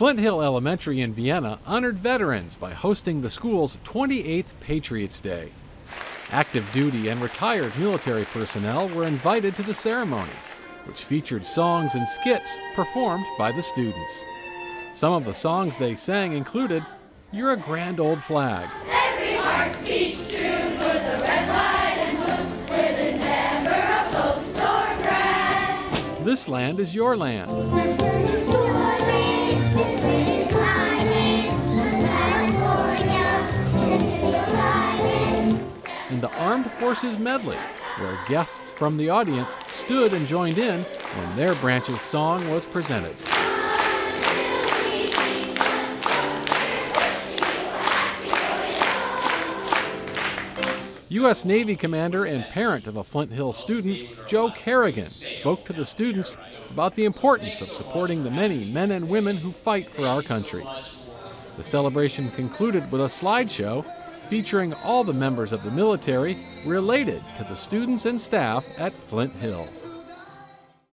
Flint Hill Elementary in Vienna honored veterans by hosting the school's 28th Patriots Day. Active duty and retired military personnel were invited to the ceremony, which featured songs and skits performed by the students. Some of the songs they sang included You're a Grand Old Flag. Every heart beats true for the red, white, and blue, where there's never a post or brand. This land is your land. The Armed Forces Medley, where guests from the audience stood and joined in when their branch's song was presented. U.S. Navy commander and parent of a Flint Hill student, Joe Kerrigan, spoke to the students about the importance of supporting the many men and women who fight for our country. The celebration concluded with a slideshow featuring all the members of the military related to the students and staff at Flint Hill.